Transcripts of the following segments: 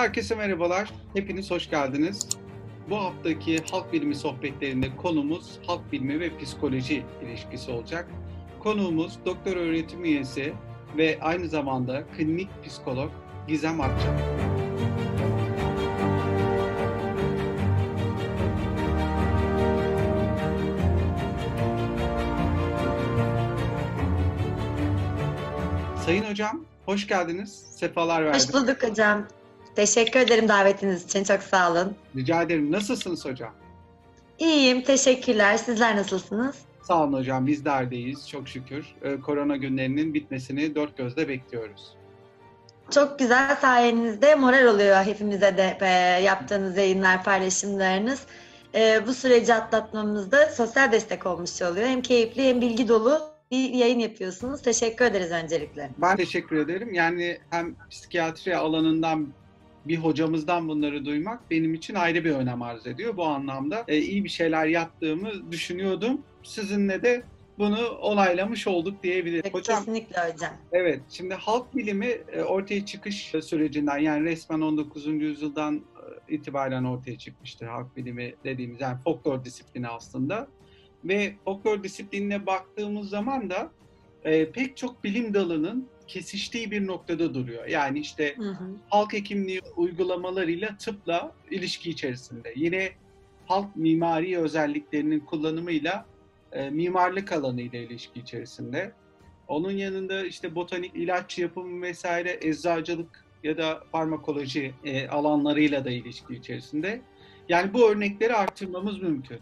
Herkese merhabalar, hepiniz hoş geldiniz. Bu haftaki halk bilimi sohbetlerinde konumuz halk bilimi ve psikoloji ilişkisi olacak. Konuğumuz doktor öğretim üyesi ve aynı zamanda klinik psikolog Gizem Akçak. Sayın hocam, hoş geldiniz. Sefalar verdiniz. Hoş bulduk hocam. Teşekkür ederim davetiniz için. Çok sağ olun. Rica ederim. Nasılsınız hocam? İyiyim. Teşekkürler. Sizler nasılsınız? Sağ olun hocam. Biz neredeyiz? Çok şükür. Ee, korona günlerinin bitmesini dört gözle bekliyoruz. Çok güzel sayenizde moral oluyor hepimize de e, yaptığınız yayınlar, paylaşımlarınız. E, bu süreci atlatmamızda sosyal destek olmuş oluyor. Hem keyifli hem bilgi dolu bir yayın yapıyorsunuz. Teşekkür ederiz öncelikle. Ben teşekkür ederim. Yani hem psikiyatri alanından bir hocamızdan bunları duymak benim için ayrı bir önem arz ediyor. Bu anlamda e, iyi bir şeyler yaptığımı düşünüyordum. Sizinle de bunu onaylamış olduk diyebilirim. Hocam, Kesinlikle hocam. Evet, şimdi halk bilimi e, ortaya çıkış sürecinden yani resmen 19. yüzyıldan e, itibaren ortaya çıkmıştır halk bilimi dediğimiz yani folklor disiplini aslında. Ve folklor disiplinine baktığımız zaman da e, pek çok bilim dalının kesiştiği bir noktada duruyor. Yani işte hı hı. halk hekimliği uygulamalarıyla tıpla ilişki içerisinde. Yine halk mimari özelliklerinin kullanımıyla e, mimarlık alanıyla ilişki içerisinde. Onun yanında işte botanik, ilaç yapımı vesaire, eczacılık ya da farmakoloji e, alanlarıyla da ilişki içerisinde. Yani bu örnekleri arttırmamız mümkün.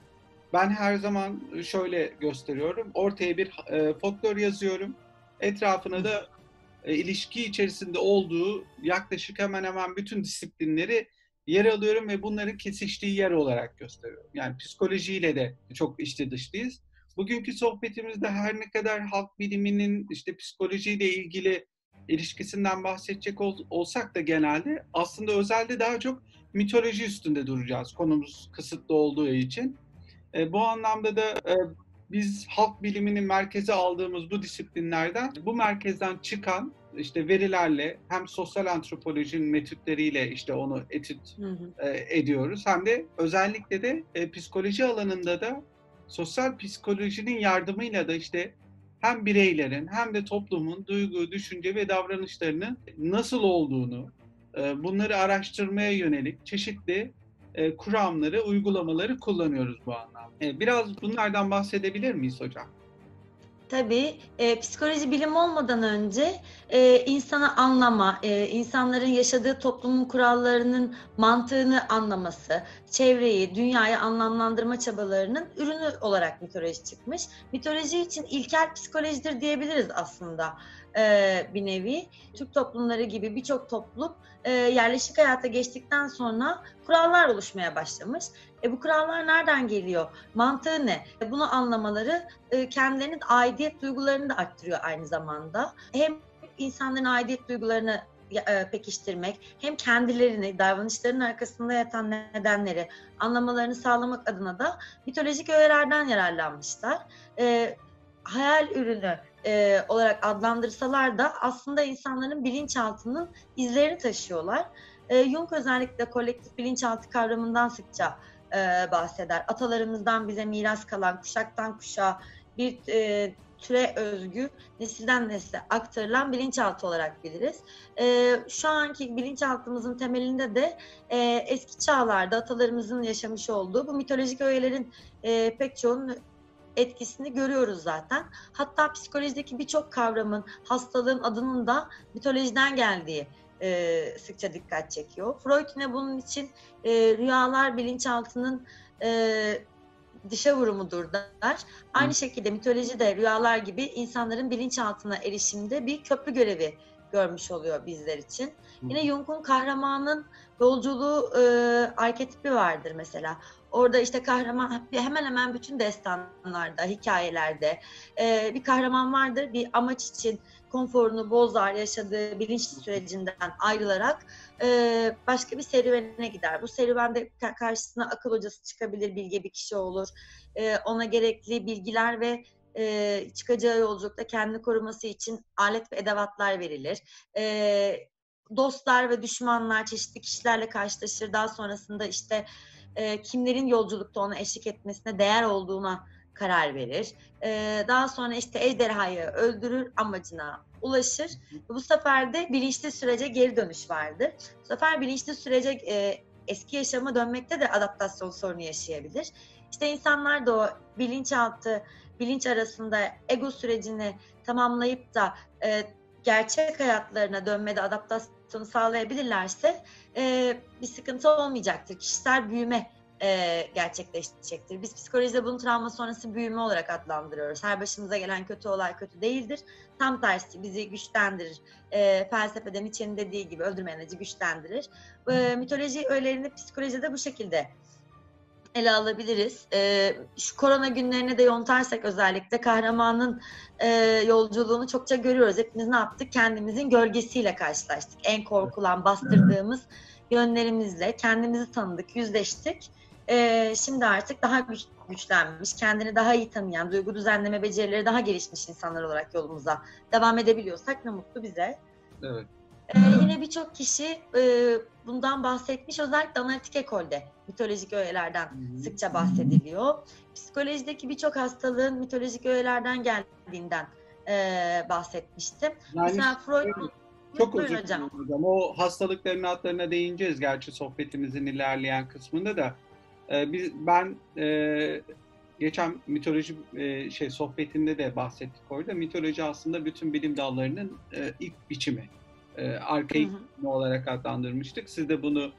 Ben her zaman şöyle gösteriyorum. Ortaya bir e, folklor yazıyorum. Etrafına da e, ilişki içerisinde olduğu yaklaşık hemen hemen bütün disiplinleri yer alıyorum ve bunların kesiştiği yer olarak gösteriyorum. Yani psikolojiyle de çok içli dışlıyız. Bugünkü sohbetimizde her ne kadar halk biliminin işte psikolojiyle ilgili ilişkisinden bahsedecek ol, olsak da genelde aslında özelde daha çok mitoloji üstünde duracağız konumuz kısıtlı olduğu için. E, bu anlamda da e, biz halk bilimini merkeze aldığımız bu disiplinlerden bu merkezden çıkan işte verilerle hem sosyal antropolojinin metütleriyle işte onu etüt hı hı. E, ediyoruz hem de özellikle de e, psikoloji alanında da sosyal psikolojinin yardımıyla da işte hem bireylerin hem de toplumun duygu, düşünce ve davranışlarının nasıl olduğunu e, bunları araştırmaya yönelik çeşitli e, kuramları, uygulamaları kullanıyoruz bu anlamda. E, biraz bunlardan bahsedebilir miyiz hocam? Tabii e, psikoloji bilim olmadan önce e, insanı anlama, e, insanların yaşadığı toplumun kurallarının mantığını anlaması, çevreyi, dünyayı anlamlandırma çabalarının ürünü olarak mitoloji çıkmış. Mitoloji için ilkel psikolojidir diyebiliriz aslında e, bir nevi. Türk toplumları gibi birçok toplum e, yerleşik hayata geçtikten sonra kurallar oluşmaya başlamış. E, bu kurallar nereden geliyor? Mantığı ne? E, bunu anlamaları e, kendilerinin aidiyet duygularını da arttırıyor aynı zamanda. Hem insanların aidiyet duygularını e, pekiştirmek hem kendilerini, davranışların arkasında yatan nedenleri anlamalarını sağlamak adına da mitolojik öğelerden yararlanmışlar. E, hayal ürünü e, olarak adlandırsalar da aslında insanların bilinçaltının izlerini taşıyorlar. E, Jung özellikle kolektif bilinçaltı kavramından sıkça e, bahseder. Atalarımızdan bize miras kalan kuşaktan kuşağa bir e, türe özgü nesilden nesle aktarılan bilinçaltı olarak biliriz. E, şu anki bilinçaltımızın temelinde de e, eski çağlarda atalarımızın yaşamış olduğu bu mitolojik öğelerin e, pek çoğunun etkisini görüyoruz zaten. Hatta psikolojideki birçok kavramın, hastalığın adının da mitolojiden geldiği e, sıkça dikkat çekiyor. Freud yine bunun için e, rüyalar bilinçaltının e, dışa vurumudur der. Aynı şekilde mitoloji de rüyalar gibi insanların bilinçaltına erişimde bir köprü görevi görmüş oluyor bizler için. Yine Jung'un kahramanın yolculuğu e, arketipi vardır mesela. Orada işte kahraman hemen hemen bütün destanlarda, hikayelerde e, bir kahraman vardır. Bir amaç için konforunu bozar, yaşadığı bilinç sürecinden ayrılarak e, başka bir serüvene gider. Bu serüvende karşısına akıl hocası çıkabilir, bilge bir kişi olur. E, ona gerekli bilgiler ve çıkacağı yolculukta kendini koruması için alet ve edevatlar verilir. Dostlar ve düşmanlar çeşitli kişilerle karşılaşır. Daha sonrasında işte e, kimlerin yolculukta ona eşlik etmesine değer olduğuna karar verir. E, daha sonra işte ejderhayı öldürür, amacına ulaşır. Bu sefer de bilinçli sürece geri dönüş vardır. Bu sefer bilinçli sürece e, eski yaşama dönmekte de adaptasyon sorunu yaşayabilir. İşte insanlar da o bilinçaltı, bilinç arasında ego sürecini tamamlayıp da e, gerçek hayatlarına dönmede adaptasyonu sağlayabilirlerse e, bir sıkıntı olmayacaktır. Kişisel büyüme e, gerçekleşecektir. Biz psikolojide bunu travma sonrası büyüme olarak adlandırıyoruz. Her başımıza gelen kötü olay kötü değildir. Tam tersi bizi güçlendirir. E, felsefeden içinin dediği gibi öldürmeyen acı güçlendirir. E, mitoloji öğelerini psikolojide bu şekilde ele alabiliriz. E, şu korona günlerine de yontarsak özellikle kahramanın e, yolculuğunu çokça görüyoruz. Hepimiz ne yaptık? Kendimizin gölgesiyle karşılaştık. En korkulan, bastırdığımız yönlerimizle kendimizi tanıdık, yüzleştik. E, şimdi artık daha güç, güçlenmiş, kendini daha iyi tanıyan, duygu düzenleme becerileri daha gelişmiş insanlar olarak yolumuza devam edebiliyorsak ne mutlu bize. Evet. Ee, yine birçok kişi e, bundan bahsetmiş. Özellikle analitik ekolde mitolojik öğelerden sıkça bahsediliyor. Psikolojideki birçok hastalığın mitolojik öğelerden geldiğinden e, bahsetmiştim. Yani Mesela Freud... evet, çok Buyurun özür hocam. hocam. O hastalıkların adlarına değineceğiz gerçi sohbetimizin ilerleyen kısmında da. Ee, biz ben e, geçen mitoloji e, şey sohbetinde de bahsettik orada. Mitoloji aslında bütün bilim dallarının e, ilk biçimi. E, arkaik Hı olarak adlandırmıştık. Siz de bunu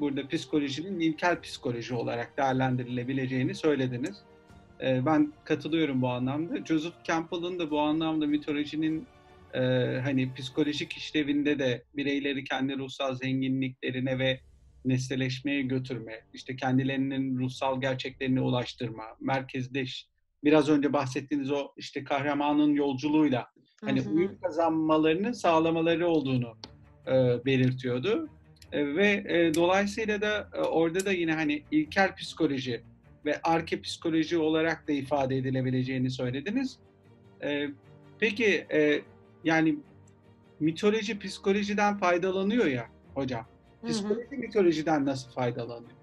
burada psikolojinin ilkel psikoloji olarak değerlendirilebileceğini söylediniz. E, ben katılıyorum bu anlamda. Joseph Campbell'ın da bu anlamda mitolojinin e, hani psikolojik işlevinde de bireyleri kendi ruhsal zenginliklerine ve nesneleşmeye götürme, işte kendilerinin ruhsal gerçeklerine ulaştırma, merkezdeş, biraz önce bahsettiğiniz o işte kahramanın yolculuğuyla hani Hı hı. uyum kazanmalarını sağlamaları olduğunu e, belirtiyordu. E, ve e, dolayısıyla da e, orada da yine hani ilkel psikoloji ve arke psikoloji olarak da ifade edilebileceğini söylediniz. E, peki e, yani mitoloji psikolojiden faydalanıyor ya hocam. Hı hı. Psikoloji mitolojiden nasıl faydalanıyor?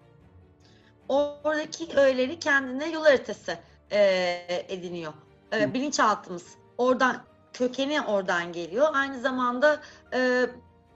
Oradaki öğeleri kendine yol haritası e, ediniyor. E, Hı. bilinçaltımız oradan kökeni oradan geliyor. Aynı zamanda e,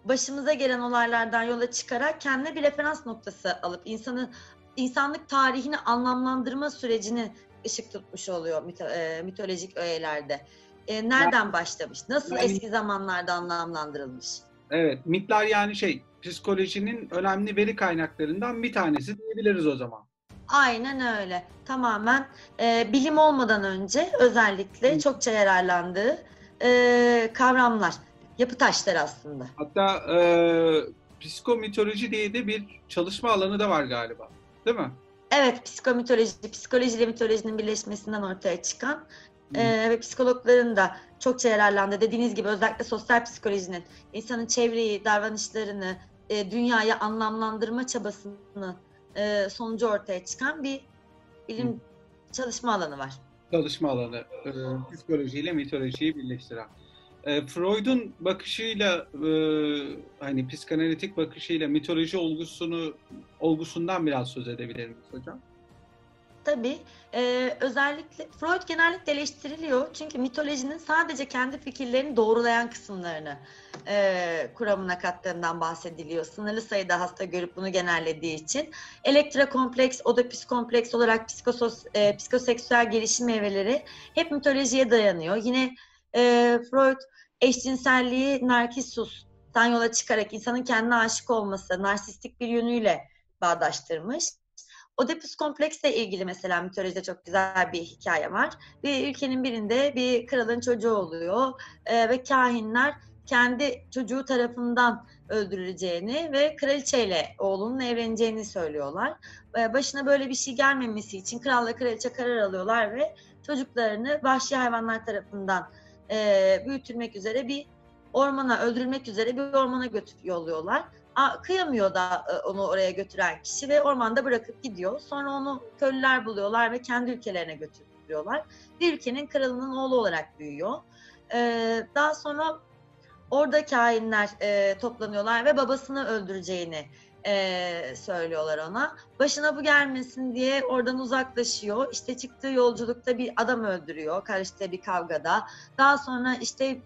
başımıza gelen olaylardan yola çıkarak kendine bir referans noktası alıp insanı insanlık tarihini anlamlandırma sürecini ışık tutmuş oluyor mito- e, mitolojik öğelerde. E, nereden başlamış? Nasıl yani- eski zamanlarda anlamlandırılmış? Evet, mitler yani şey psikolojinin önemli veri kaynaklarından bir tanesi diyebiliriz o zaman. Aynen öyle. Tamamen e, bilim olmadan önce özellikle çokça yararlandığı e, kavramlar, yapı taşları aslında. Hatta e, psikomitoloji diye de bir çalışma alanı da var galiba. Değil mi? Evet, psikomitoloji, psikoloji ile mitolojinin birleşmesinden ortaya çıkan e, ve psikologların da çokça yararlandığı, dediğiniz gibi özellikle sosyal psikolojinin insanın çevreyi, davranışlarını, e, dünyayı anlamlandırma çabasını e, sonucu ortaya çıkan bir bilim Hı. çalışma alanı var. Çalışma alanı. E, psikolojiyle mitolojiyi birleştiren. E, Freud'un bakışıyla e, hani psikanalitik bakışıyla mitoloji olgusunu olgusundan biraz söz edebilir miyiz hocam? Tabii. Ee, özellikle Freud genellikle eleştiriliyor. Çünkü mitolojinin sadece kendi fikirlerini doğrulayan kısımlarını e, kuramına kattığından bahsediliyor. Sınırlı sayıda hasta görüp bunu genellediği için. Elektra kompleks, Oedipus kompleks olarak psikosos, e, psikoseksüel gelişim meyveleri hep mitolojiye dayanıyor. Yine e, Freud eşcinselliği Narkissus'tan yola çıkarak insanın kendine aşık olması, narsistik bir yönüyle bağdaştırmış. Oedipus kompleksle ilgili mesela mitolojide çok güzel bir hikaye var. Bir ülkenin birinde bir kralın çocuğu oluyor e, ve kahinler kendi çocuğu tarafından öldürüleceğini ve kraliçeyle oğlunun evleneceğini söylüyorlar. E, başına böyle bir şey gelmemesi için kralla kraliçe karar alıyorlar ve çocuklarını vahşi hayvanlar tarafından e, büyütülmek üzere bir ormana, öldürülmek üzere bir ormana götür yolluyorlar. Kıyamıyor da e, onu oraya götüren kişi ve ormanda bırakıp gidiyor. Sonra onu köylüler buluyorlar ve kendi ülkelerine götürüyorlar. Bir ülkenin kralının oğlu olarak büyüyor. Ee, daha sonra Orada kainler e, toplanıyorlar ve babasını öldüreceğini e, söylüyorlar ona. Başına bu gelmesin diye oradan uzaklaşıyor. İşte çıktığı yolculukta bir adam öldürüyor karıştığı bir kavgada. Daha sonra işte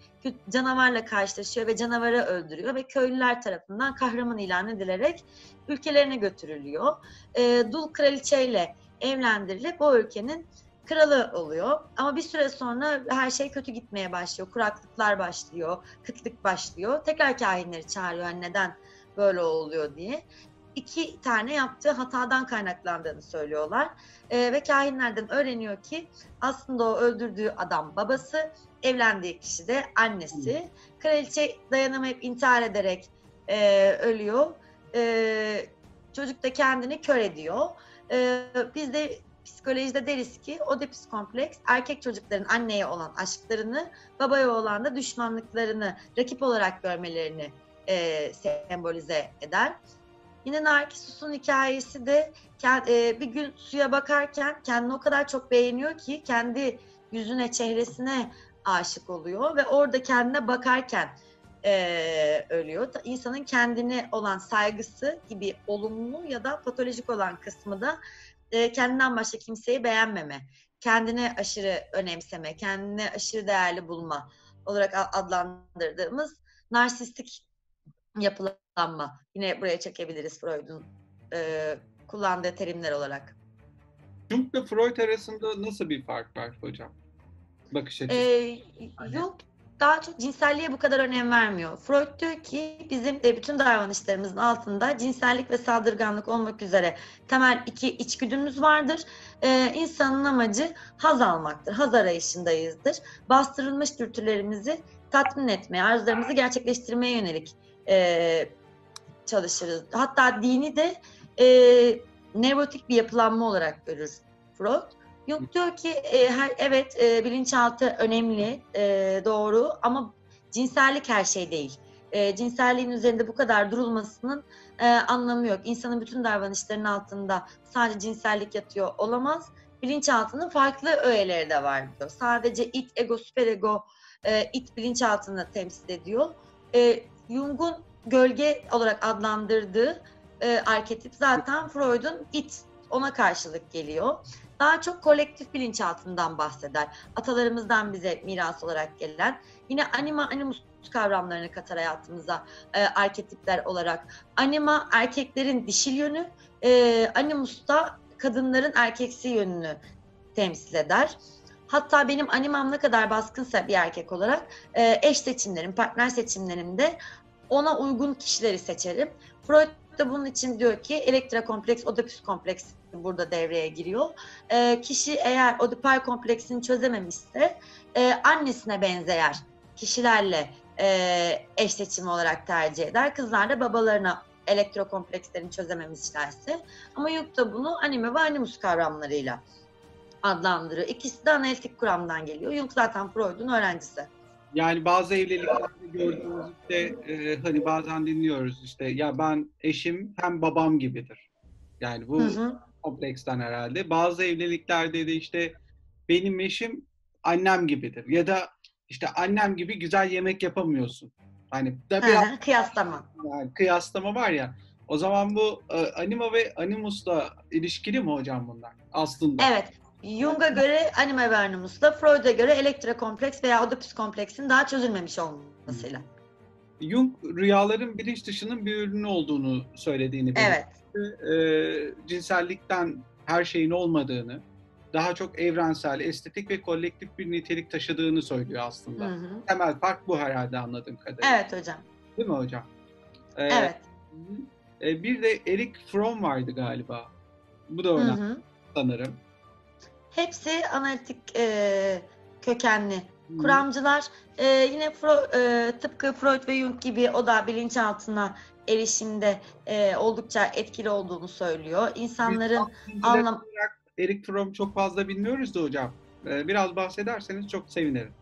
canavarla karşılaşıyor ve canavarı öldürüyor ve köylüler tarafından kahraman ilan edilerek ülkelerine götürülüyor. E, Dul kraliçeyle evlendirilip o ülkenin kralı oluyor. Ama bir süre sonra her şey kötü gitmeye başlıyor. Kuraklıklar başlıyor, kıtlık başlıyor. Tekrar kahinleri çağırıyor yani neden böyle oluyor diye. İki tane yaptığı hatadan kaynaklandığını söylüyorlar. Ee, ve kahinlerden öğreniyor ki aslında o öldürdüğü adam babası, evlendiği kişi de annesi. Kraliçe dayanamayıp intihar ederek e, ölüyor. E, çocuk da kendini kör ediyor. E, biz de psikolojide deriz ki Oedipus kompleks erkek çocukların anneye olan aşklarını, babaya olan da düşmanlıklarını, rakip olarak görmelerini e, sembolize eder. Yine Narkisus'un hikayesi de e, bir gün suya bakarken kendini o kadar çok beğeniyor ki kendi yüzüne, çehresine aşık oluyor ve orada kendine bakarken e, ölüyor. İnsanın kendine olan saygısı gibi olumlu ya da patolojik olan kısmı da e, kendinden başka kimseyi beğenmeme, kendine aşırı önemseme, kendine aşırı değerli bulma olarak adlandırdığımız narsistik yapılanma. Yine buraya çekebiliriz Freud'un e, kullandığı terimler olarak. Jung ve Freud arasında nasıl bir fark var hocam? Bakış açısı. Ee, Jung daha çok cinselliğe bu kadar önem vermiyor. Freud diyor ki bizim de bütün davranışlarımızın altında cinsellik ve saldırganlık olmak üzere temel iki içgüdümüz vardır. Ee, insanın amacı haz almaktır. Haz arayışındayızdır. Bastırılmış dürtülerimizi tatmin etmeye, arzularımızı gerçekleştirmeye yönelik e, çalışırız. Hatta dini de e, nevrotik bir yapılanma olarak görür Freud. Jung diyor ki e, her evet e, bilinçaltı önemli, e, doğru ama cinsellik her şey değil. E, cinselliğin üzerinde bu kadar durulmasının e, anlamı yok. İnsanın bütün davranışlarının altında sadece cinsellik yatıyor olamaz. Bilinçaltının farklı öğeleri de var diyor. Sadece it, ego, süperego, e, it bilinçaltını temsil ediyor. E, Jung'un gölge olarak adlandırdığı e, arketip zaten Freud'un it ona karşılık geliyor. Daha çok kolektif bilinçaltından bahseder. Atalarımızdan bize miras olarak gelen. Yine anima, animus kavramlarını katar hayatımıza e, arketipler olarak. Anima erkeklerin dişil yönü, e, animus da kadınların erkeksi yönünü temsil eder. Hatta benim animam ne kadar baskınsa bir erkek olarak e, eş seçimlerim, partner seçimlerimde ona uygun kişileri seçerim. Freud da bunun için diyor ki elektra kompleks, Oedipus kompleks burada devreye giriyor. E, kişi eğer Oedipal kompleksini çözememişse e, annesine benzeyer kişilerle e, eş seçimi olarak tercih eder. Kızlar da babalarına elektro komplekslerini çözememişlerse. Ama Jung da bunu anime ve animus kavramlarıyla adlandırıyor. İkisi de analitik kuramdan geliyor. Jung zaten Freud'un öğrencisi. Yani bazı evliliklerde gördüğümüz işte e, hani bazen dinliyoruz işte ya ben eşim hem babam gibidir. Yani bu hı hı. kompleksten herhalde. Bazı evliliklerde de işte benim eşim annem gibidir. Ya da işte annem gibi güzel yemek yapamıyorsun. Hani da biraz kıyaslama. Yani kıyaslama var ya. O zaman bu e, anima ve animusla ilişkili mi hocam bunlar? Aslında. Evet. Jung'a göre anime ve animusla, Freud'a göre elektra kompleks veya Oedipus kompleksin daha çözülmemiş olmasıyla. Jung rüyaların bilinç dışının bir ürünü olduğunu söylediğini Evet. E, cinsellikten her şeyin olmadığını, daha çok evrensel, estetik ve kolektif bir nitelik taşıdığını söylüyor aslında. Hı hı. Temel fark bu herhalde anladığım kadarıyla. Evet hocam. Değil mi hocam? Ee, evet. E, bir de Eric Fromm vardı galiba. Bu da önemli hı hı. sanırım. Hepsi analitik e, kökenli kuramcılar. E, yine Freud, e, tıpkı Freud ve Jung gibi o da bilinçaltına erişimde e, oldukça etkili olduğunu söylüyor. İnsanların anlam... Erik Fromm çok fazla bilmiyoruz da hocam. E, biraz bahsederseniz çok sevinirim.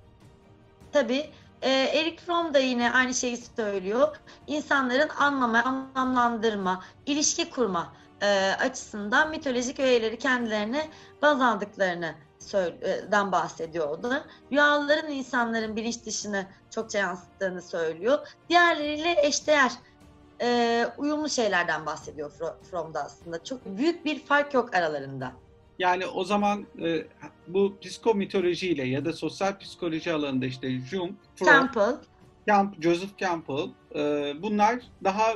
Tabii. E, Erik Fromm da yine aynı şeyi söylüyor. İnsanların anlama, anlamlandırma, ilişki kurma e, açısından mitolojik öğeleri kendilerine baz aldıklarını dan bahsediyor o da. Rüyaların insanların bilinç dışını çokça yansıttığını söylüyor. Diğerleriyle eşdeğer e, uyumlu şeylerden bahsediyor Fromm'da aslında. Çok büyük bir fark yok aralarında. Yani o zaman e, bu psikomitolojiyle ya da sosyal psikoloji alanında işte Jung, Freud, Campbell, Camp, Joseph Campbell e, bunlar daha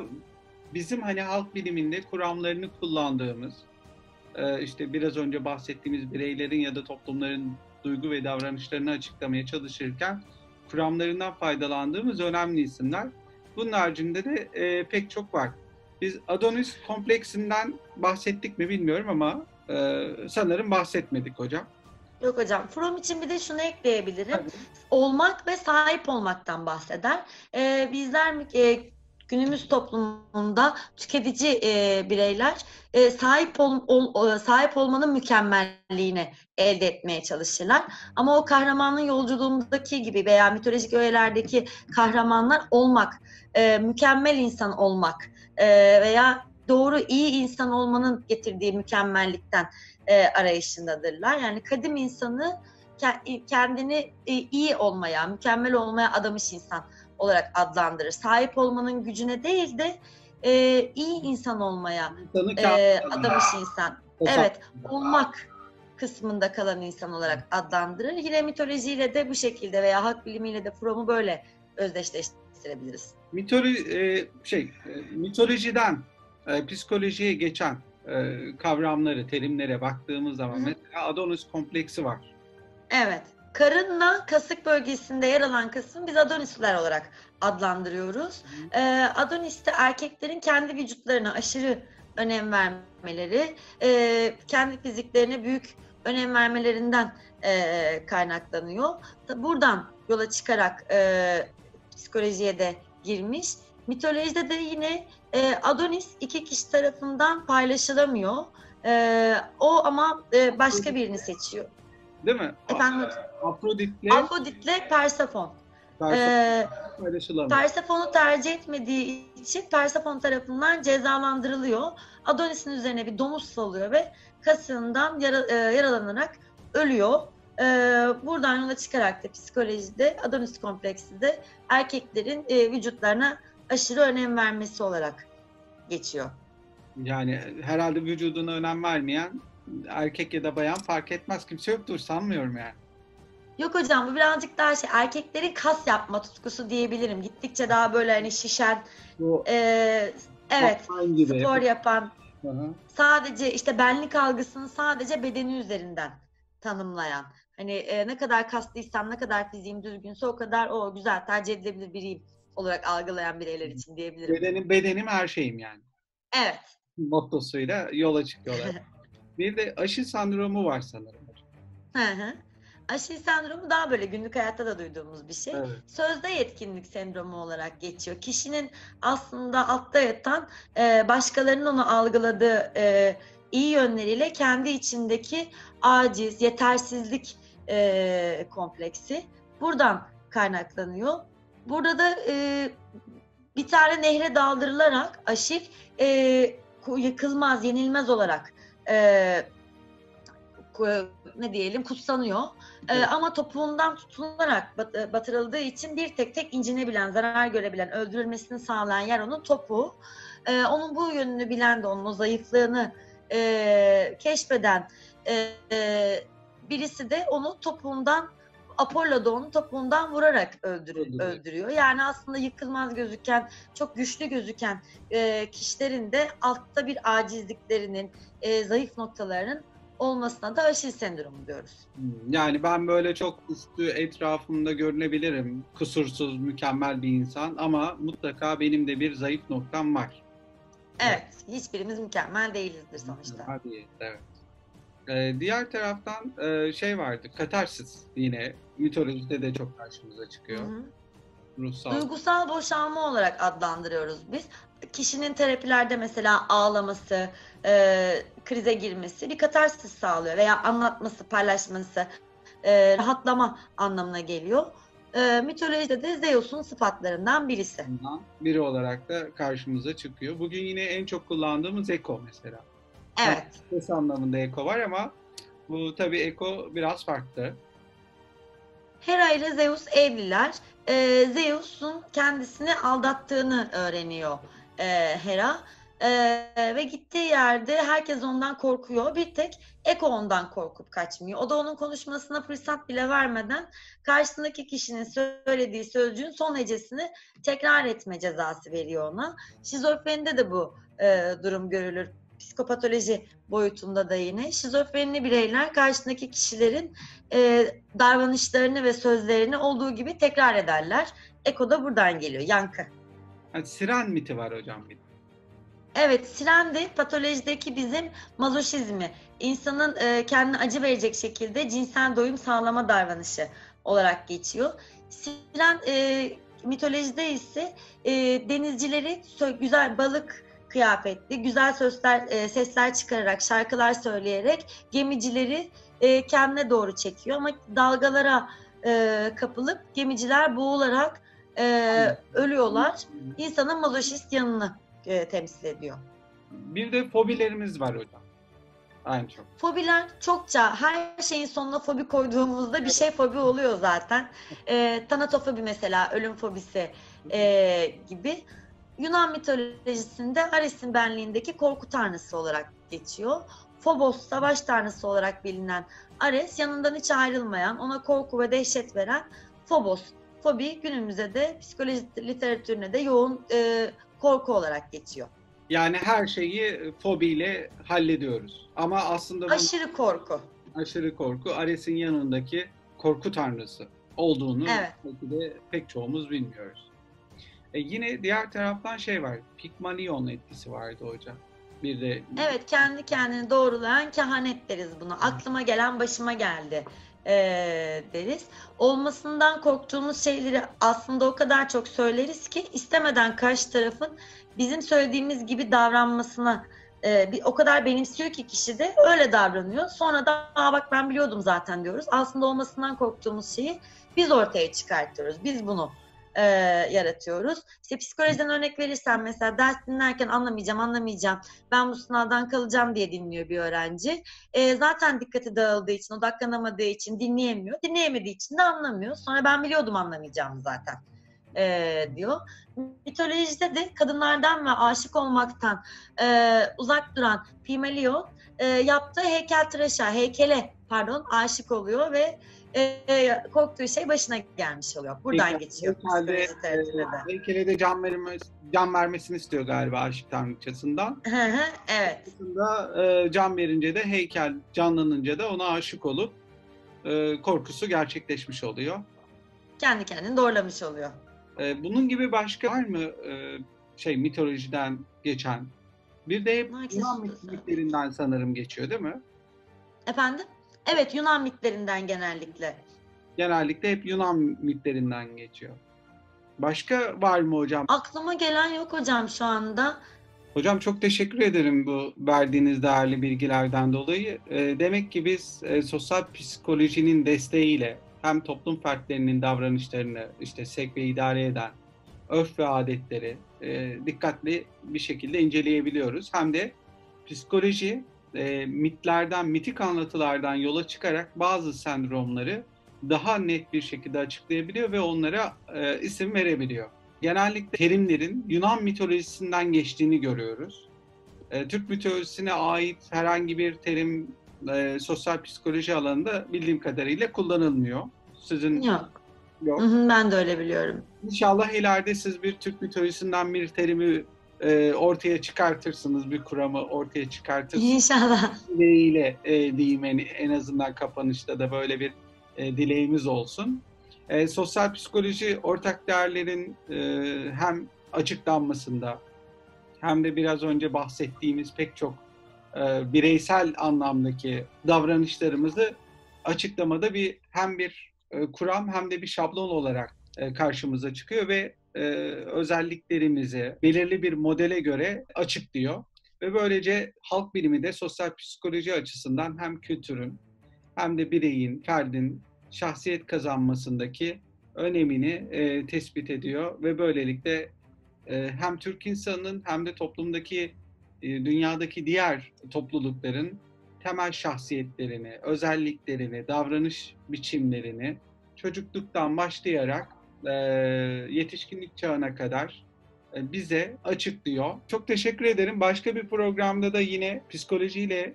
bizim hani halk biliminde kuramlarını kullandığımız e, işte biraz önce bahsettiğimiz bireylerin ya da toplumların duygu ve davranışlarını açıklamaya çalışırken kuramlarından faydalandığımız önemli isimler. Bunun haricinde de e, pek çok var. Biz Adonis kompleksinden bahsettik mi bilmiyorum ama e, sanırım bahsetmedik hocam. Yok hocam. Fromm için bir de şunu ekleyebilirim. Tabii. Olmak ve sahip olmaktan bahseder. Ee, bizler e, günümüz toplumunda tüketici e, bireyler e, sahip ol, ol, sahip olmanın mükemmelliğini elde etmeye çalışırlar. Ama o kahramanın yolculuğundaki gibi veya mitolojik öğelerdeki kahramanlar olmak, e, mükemmel insan olmak e, veya doğru iyi insan olmanın getirdiği mükemmellikten e, arayışındadırlar. Yani kadim insanı kendini e, iyi olmaya, mükemmel olmaya adamış insan olarak adlandırır. Sahip olmanın gücüne değil de e, iyi insan olmaya e, adamış insan. Evet, olmak kısmında kalan insan olarak adlandırır. Yine mitolojiyle de bu şekilde veya halk bilimiyle de Fromm'u böyle özdeşleştirebiliriz. Mitoloji e, şey e, mitolojiden e, psikolojiye geçen e, kavramları, terimlere baktığımız zaman Hı. mesela Adonis kompleksi var. Evet. Karınla kasık bölgesinde yer alan kısmı biz Adonisler olarak adlandırıyoruz. Ee, Adonis'te erkeklerin kendi vücutlarına aşırı önem vermeleri, e, kendi fiziklerine büyük önem vermelerinden e, kaynaklanıyor. Buradan yola çıkarak e, psikolojiye de girmiş. Mitolojide de yine e, Adonis iki kişi tarafından paylaşılamıyor. E, o ama e, başka birini seçiyor. Değil mi? Efendim? Afrodit'le Afrodit'le Persefon. Persefon, ee, Persefon'u tercih etmediği için Persefon tarafından cezalandırılıyor. Adonis'in üzerine bir domuz salıyor ve kasığından yara, e, yaralanarak ölüyor. E, buradan yola çıkarak da psikolojide Adonis kompleksi de erkeklerin e, vücutlarına aşırı önem vermesi olarak geçiyor. Yani herhalde vücuduna önem vermeyen erkek ya da bayan fark etmez. Kimse yoktur sanmıyorum yani. Yok hocam bu birazcık daha şey erkeklerin kas yapma tutkusu diyebilirim. Gittikçe daha böyle hani şişen bu, e, evet gibi. spor yapan Aha. sadece işte benlik algısını sadece bedeni üzerinden tanımlayan. Hani e, ne kadar kaslıysam ne kadar fiziğim düzgünse o kadar o güzel tercih edilebilir biriyim olarak algılayan bireyler için diyebilirim. Bedenim, bedenim her şeyim yani. Evet. Mottosuyla yola çıkıyorlar. bir de aşı sendromu var sanırım. Hı hı. Aşı sendromu daha böyle günlük hayatta da duyduğumuz bir şey. Evet. Sözde yetkinlik sendromu olarak geçiyor. Kişinin aslında altta yatan e, başkalarının onu algıladığı e, iyi yönleriyle kendi içindeki aciz, yetersizlik e, kompleksi buradan kaynaklanıyor. Burada da e, bir tane nehre daldırılarak aşık e, yıkılmaz, yenilmez olarak e, ne diyelim kutsanıyor. Ee, evet. ama topuğundan tutunarak bat, batırıldığı için bir tek tek incinebilen, zarar görebilen, öldürülmesini sağlayan yer onun topuğu. Onun bu yönünü bilen de onun o zayıflığını e, keşfeden e, e, birisi de onu topuğundan Apollo da onu topuğundan vurarak öldürüyor, öldürüyor. Yani aslında yıkılmaz gözüken, çok güçlü gözüken e, kişilerin de altta bir acizliklerinin, e, zayıf noktalarının olmasına da aşil sendromu diyoruz. Hmm, yani ben böyle çok üstü etrafımda görünebilirim. Kusursuz, mükemmel bir insan ama mutlaka benim de bir zayıf noktam var. Evet, hiçbirimiz mükemmel değilizdir sonuçta. Hadi, evet. Ee, diğer taraftan e, şey vardı, katarsis yine mitolojide de çok karşımıza çıkıyor. Hı hı. Ruhsal. Duygusal boşalma olarak adlandırıyoruz biz. Kişinin terapilerde mesela ağlaması, e, krize girmesi bir katarsis sağlıyor veya anlatması, paylaşması, e, rahatlama anlamına geliyor. E, mitolojide de Zeus'un sıfatlarından birisi. Biri olarak da karşımıza çıkıyor. Bugün yine en çok kullandığımız Eko mesela. Evet. Ses anlamında Eko var ama Bu tabii Eko biraz farklı. Hera ile Zeus evliler. Ee, Zeus'un kendisini aldattığını öğreniyor e, Hera. Ee, ve gittiği yerde herkes ondan korkuyor. Bir tek Eko ondan korkup kaçmıyor. O da onun konuşmasına fırsat bile vermeden karşısındaki kişinin söylediği sözcüğün son hecesini tekrar etme cezası veriyor ona. Şizofrenide de bu e, durum görülür. Psikopatoloji boyutunda da yine. Şizofrenli bireyler karşısındaki kişilerin e, davranışlarını ve sözlerini olduğu gibi tekrar ederler. Eko da buradan geliyor, yankı. Yani siren miti var hocam bir. Evet, siren de patolojideki bizim mazoşizmi, insanın e, kendine acı verecek şekilde cinsel doyum sağlama davranışı olarak geçiyor. Siren e, mitolojide ise e, denizcileri güzel balık kıyafetli, güzel sözler, e, sesler çıkararak, şarkılar söyleyerek gemicileri e, kendine doğru çekiyor. Ama dalgalara e, kapılıp gemiciler boğularak e, ölüyorlar. İnsanın mazoşist yanını e, temsil ediyor. Bir de fobilerimiz var hocam. Aynı çok. Fobiler çokça her şeyin sonuna fobi koyduğumuzda bir şey fobi oluyor zaten. E, tanatofobi mesela ölüm fobisi e, gibi. Yunan mitolojisinde Ares'in benliğindeki korku tanrısı olarak geçiyor. Phobos savaş tanrısı olarak bilinen Ares yanından hiç ayrılmayan, ona korku ve dehşet veren Phobos. Fobi günümüzde de psikoloji literatürüne de yoğun e, korku olarak geçiyor. Yani her şeyi fobiyle hallediyoruz. Ama aslında bu Aşırı korku. aşırı korku Ares'in yanındaki korku tanrısı olduğunu Evet. belki de pek çoğumuz bilmiyoruz. E yine diğer taraftan şey var. Pigmalion etkisi vardı hocam. Bir de Evet kendi kendini doğrulayan kehanet deriz buna. Aklıma gelen başıma geldi eee, deriz. Olmasından korktuğumuz şeyleri aslında o kadar çok söyleriz ki istemeden karşı tarafın bizim söylediğimiz gibi davranmasına eee, bir, o kadar benimsiyor ki kişi de öyle davranıyor. Sonra da Aa, bak ben biliyordum zaten diyoruz. Aslında olmasından korktuğumuz şeyi biz ortaya çıkartıyoruz. Biz bunu eee, yaratıyoruz. İşte psikolojiden örnek verirsem mesela ders dinlerken anlamayacağım anlamayacağım ben bu sınavdan kalacağım diye dinliyor bir öğrenci. E, zaten dikkati dağıldığı için, odaklanamadığı için dinleyemiyor. Dinleyemediği için de anlamıyor. Sonra ben biliyordum anlamayacağımı zaten e, diyor. Mitolojide de kadınlardan ve aşık olmaktan e, uzak duran Pygmalion e, yaptığı heykeltıraşa, heykele pardon aşık oluyor ve e, korktuğu şey başına gelmiş oluyor. Buradan Heykel- geçiyor heykelde, psikoloji literatüründe de. e, de can, verme, can vermesini istiyor galiba aşık tanrıçasından. Evet. Aslında e, can verince de heykel canlanınca da ona aşık olup e, korkusu gerçekleşmiş oluyor. Kendi kendini doğrulamış oluyor. E, bunun gibi başka var mı e, şey mitolojiden geçen? Bir de hep Yunan şurada mitlerinden sanırım geçiyor değil mi? Efendim? Evet Yunan mitlerinden genellikle. Genellikle hep Yunan mitlerinden geçiyor. Başka var mı hocam? Aklıma gelen yok hocam şu anda. Hocam çok teşekkür ederim bu verdiğiniz değerli bilgilerden dolayı. E, demek ki biz e, sosyal psikolojinin desteğiyle hem toplum fertlerinin davranışlarını işte sevk ve idare eden örf ve adetleri e, dikkatli bir şekilde inceleyebiliyoruz. Hem de psikoloji e, mitlerden, mitik anlatılardan yola çıkarak bazı sendromları daha net bir şekilde açıklayabiliyor ve onlara e, isim verebiliyor genellikle terimlerin Yunan mitolojisinden geçtiğini görüyoruz. E, Türk mitolojisine ait herhangi bir terim e, sosyal psikoloji alanında bildiğim kadarıyla kullanılmıyor. Sizin Yok. yok. Hı hı, ben de öyle biliyorum. İnşallah ileride siz bir Türk mitolojisinden bir terimi e, ortaya çıkartırsınız, bir kuramı ortaya çıkartırsınız İnşallah. dileğiyle e, diyeyim en, en azından kapanışta da böyle bir e, dileğimiz olsun. E, sosyal psikoloji ortak değerlerin e, hem açıklanmasında hem de biraz önce bahsettiğimiz pek çok e, bireysel anlamdaki davranışlarımızı açıklamada bir hem bir e, kuram hem de bir şablon olarak e, karşımıza çıkıyor ve e, özelliklerimizi belirli bir modele göre açıklıyor. Ve böylece halk bilimi de sosyal psikoloji açısından hem kültürün hem de bireyin, ferdin şahsiyet kazanmasındaki önemini e, tespit ediyor ve böylelikle e, hem Türk insanının hem de toplumdaki, e, dünyadaki diğer toplulukların temel şahsiyetlerini, özelliklerini, davranış biçimlerini çocukluktan başlayarak e, yetişkinlik çağına kadar e, bize açıklıyor. Çok teşekkür ederim. Başka bir programda da yine psikolojiyle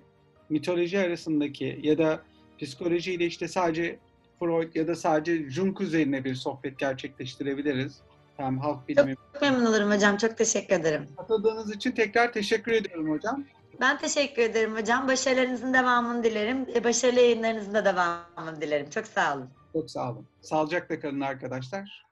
mitoloji arasındaki ya da psikolojiyle işte sadece Freud ya da sadece Jung üzerine bir sohbet gerçekleştirebiliriz. Hem halk bilimi. Çok memnun olurum hocam. Çok teşekkür ederim. Katıldığınız için tekrar teşekkür ediyorum hocam. Ben teşekkür ederim hocam. Başarılarınızın devamını dilerim. E, Başarılı yayınlarınızın da devamını dilerim. Çok sağ olun. Çok sağ olun. Sağlıcakla kalın arkadaşlar.